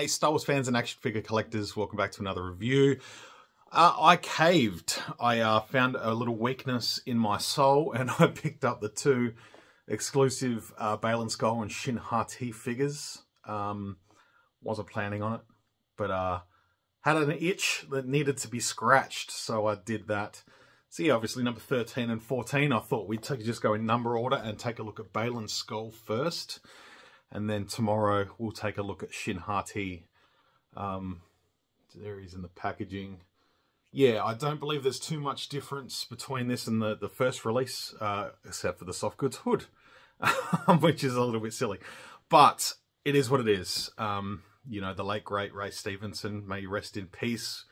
Hey, Star Wars fans and action figure collectors, welcome back to another review. Uh, I caved. I uh, found a little weakness in my soul and I picked up the two exclusive uh, Baylan Skoll and Shin Hati figures. Um, wasn't planning on it, but uh, had an itch that needed to be scratched, so I did that. See, obviously number 13 and 14, I thought we'd just go in number order and take a look at Baylan Skoll first. And then tomorrow we'll take a look at Shin Hati. Um, there he is in the packaging. Yeah, I don't believe there's too much difference between this and the, the first release, uh, except for the soft goods hood, which is a little bit silly. But it is what it is. Um, you know, the late, great Ray Stevenson, may rest in peace.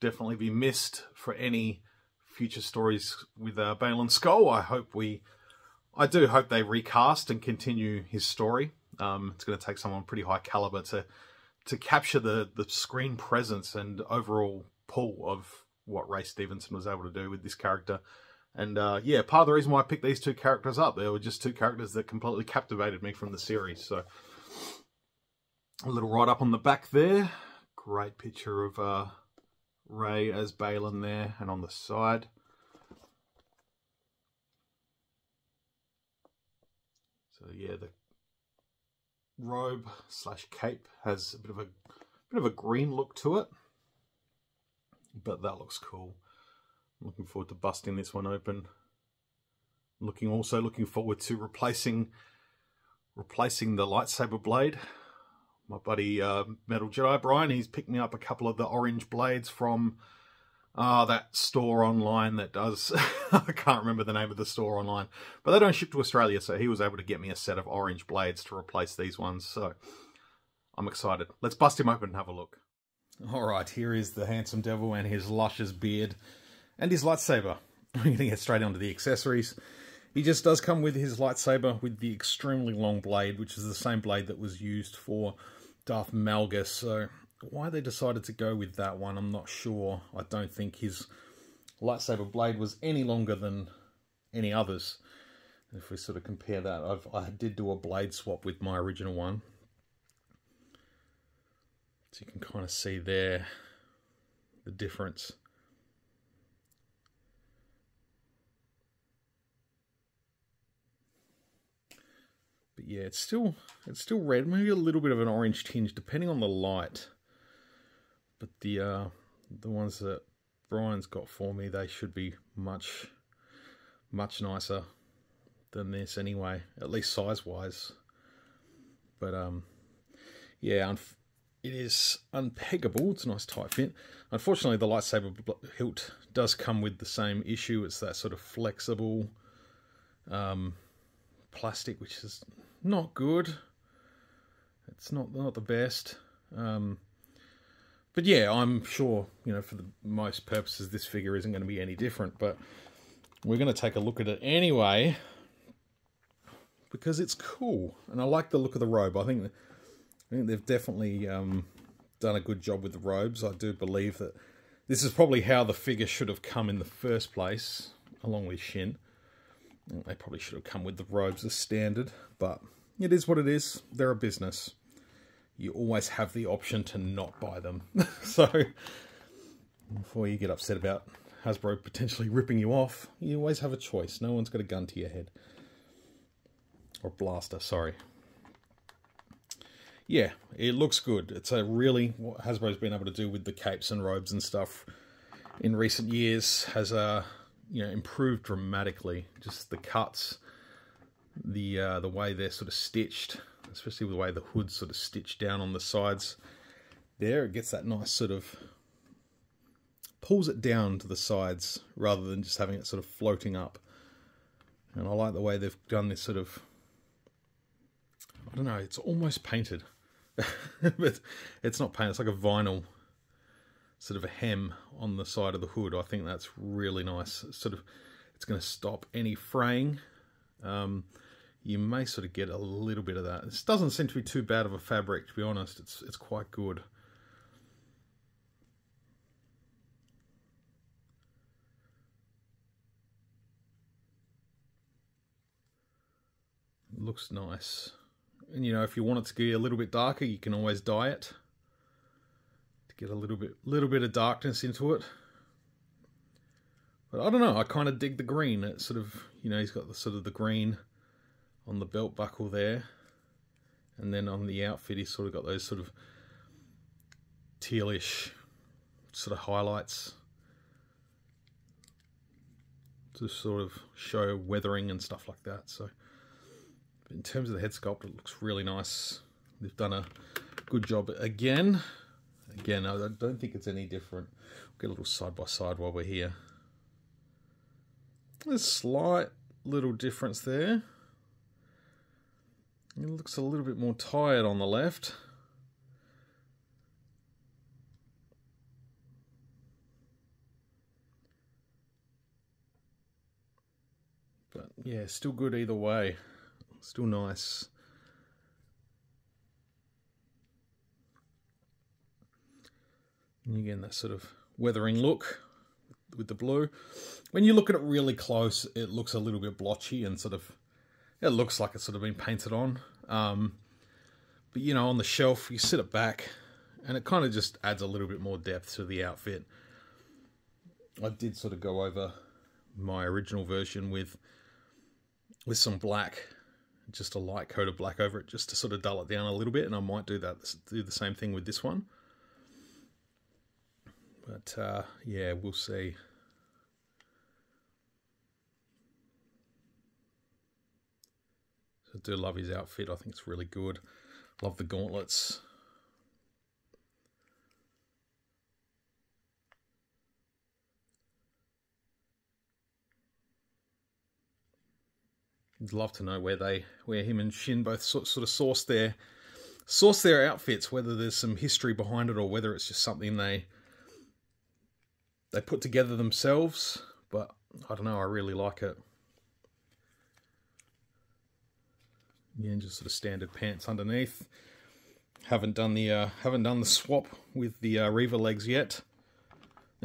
Definitely be missed for any future stories with uh, Baylan Skoll. I hope we, I do hope they recast and continue his story. Um, it's going to take someone pretty high caliber to to capture the the screen presence and overall pull of what Ray Stevenson was able to do with this character. And uh, yeah, part of the reason why I picked these two characters up, they were just two characters that completely captivated me from the series. So a little write up on the back there. Great picture of uh, Ray as Baylan there, and on the side. So yeah, the robe slash cape has a bit of a bit of a green look to it, but that looks cool. I'm looking forward to busting this one open. Looking also looking forward to replacing replacing the lightsaber blade. My buddy uh, Metal Jedi Brian, he's picked me up a couple of the orange blades from uh, that store online that does, I can't remember the name of the store online, but they don't ship to Australia, so he was able to get me a set of orange blades to replace these ones, so I'm excited. Let's bust him open and have a look. All right, here is the handsome devil and his luscious beard and his lightsaber. We're going to get straight onto the accessories. He just does come with his lightsaber with the extremely long blade, which is the same blade that was used for Darth Malgus, so why they decided to go with that one, I'm not sure. I don't think his lightsaber blade was any longer than any others. If we sort of compare that, I've, I did do a blade swap with my original one. So you can kind of see there the difference. But yeah, it's still it's still red, maybe a little bit of an orange tinge depending on the light. But the uh, the ones that Brian's got for me, they should be much, much nicer than this anyway, at least size-wise. But um, yeah, it is unpeggable. It's a nice tight fit. Unfortunately, the lightsaber hilt does come with the same issue. It's that sort of flexible um, plastic, which is not good. It's not not the best. Um, but yeah, I'm sure, you know, for the most purposes, this figure isn't going to be any different, but we're going to take a look at it anyway because it's cool. And I like the look of the robe. I think, I think they've definitely um, done a good job with the robes. I do believe that this is probably how the figure should have come in the first place, along with Shin. They probably should have come with the robes as standard, but it is what it is. They're a business you always have the option to not buy them. so before you get upset about Hasbro potentially ripping you off, you always have a choice. No one's got a gun to your head. Or blaster, sorry. Yeah, it looks good. It's a really, what Hasbro's been able to do with the capes and robes and stuff in recent years has uh, you know improved dramatically. Just the cuts, the uh, the way they're sort of stitched, especially with the way the hood's sort of stitched down on the sides there. It gets that nice sort of, pulls it down to the sides rather than just having it sort of floating up. And I like the way they've done this sort of, I don't know, it's almost painted. but it's not painted, it's like a vinyl sort of a hem on the side of the hood. I think that's really nice. It's sort of, it's going to stop any fraying. Um, you may sort of get a little bit of that. This doesn't seem to be too bad of a fabric, to be honest. It's, it's quite good. Looks nice. And, you know, if you want it to be a little bit darker, you can always dye it. To get a little bit, little bit of darkness into it. But I don't know. I kind of dig the green. It's sort of, you know, he's got the sort of the green on the belt buckle there, and then on the outfit, he's sort of got those sort of tealish sort of highlights to sort of show weathering and stuff like that. So, in terms of the head sculpt, it looks really nice. They've done a good job again. Again, I don't think it's any different. We'll get a little side by side while we're here. A slight little difference there. It looks a little bit more tired on the left. But yeah, still good either way. Still nice. And again, that sort of weathering look with the blue. When you look at it really close, it looks a little bit blotchy and sort of, it looks like it's sort of been painted on. Um, but you know, on the shelf, you sit it back and it kind of just adds a little bit more depth to the outfit. I did sort of go over my original version with with some black, just a light coat of black over it, just to sort of dull it down a little bit. And I might do that, do the same thing with this one. But uh, yeah, we'll see. So I do love his outfit. I think it's really good. Love the gauntlets. I'd love to know where they, where him and Shin both sort, sort of source their, source their outfits. Whether there's some history behind it or whether it's just something they they put together themselves, but I don't know, I really like it. Yeah, just sort of standard pants underneath. Haven't done the uh, haven't done the swap with the uh, Reaver legs yet.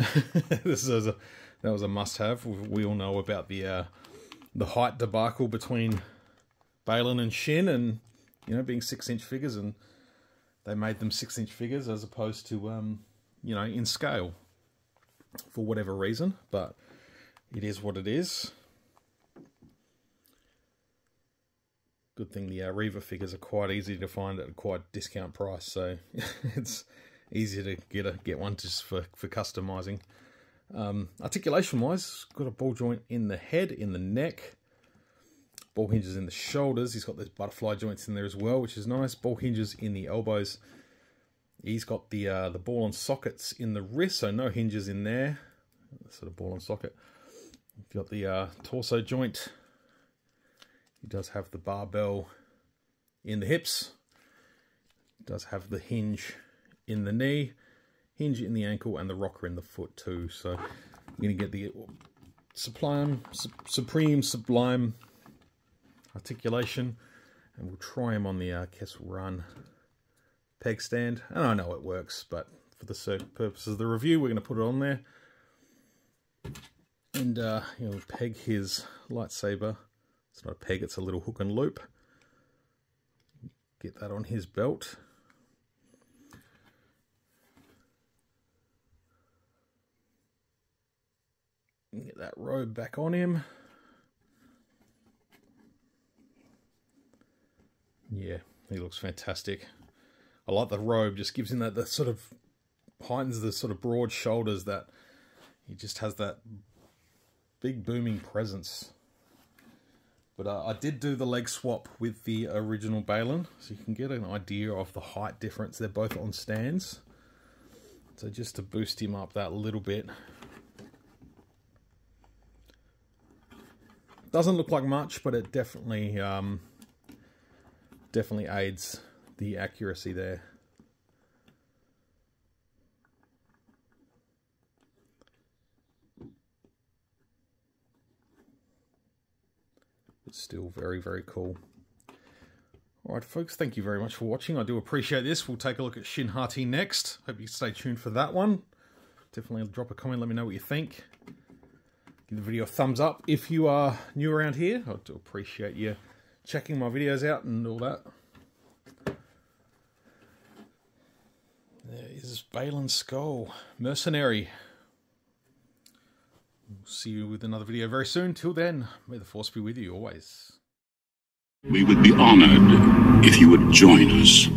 this is a that was a must-have. We all know about the uh, the height debacle between Baylan and Shin, and you know being six-inch figures, and they made them six-inch figures as opposed to um, you know in scale for whatever reason, but it is what it is. Good thing the uh, Reaver figures are quite easy to find at a quite discount price, so it's easier to get a get one just for for customizing. Um, articulation wise, got a ball joint in the head, in the neck, ball hinges in the shoulders. He's got those butterfly joints in there as well, which is nice. Ball hinges in the elbows He's got the uh, the ball and sockets in the wrist, so no hinges in there. Sort of ball and socket. You've got the uh, torso joint. He does have the barbell in the hips. Does have the hinge in the knee, hinge in the ankle, and the rocker in the foot too. So you're going to get the sublime, su supreme, sublime articulation. And we'll try him on the uh, Kessel Run peg stand. And I know it works, but for the purposes of the review, we're going to put it on there. And uh, you know, peg his lightsaber. It's not a peg, it's a little hook and loop. Get that on his belt. Get that robe back on him. Yeah, he looks fantastic. I like the robe, just gives him that, that sort of, heightens the sort of broad shoulders that he just has that big booming presence. But uh, I did do the leg swap with the original Baylan, so you can get an idea of the height difference. They're both on stands. So just to boost him up that little bit. Doesn't look like much, but it definitely um, definitely aids the accuracy there. Still very, very cool. Alright folks, thank you very much for watching. I do appreciate this. We'll take a look at Shin Hati next. Hope you stay tuned for that one. Definitely drop a comment, let me know what you think. Give the video a thumbs up if you are new around here. I do appreciate you checking my videos out and all that. There is is Skoll, Mercenary. We'll see you with another video very soon. Till then, may the force be with you always. We would be honored if you would join us.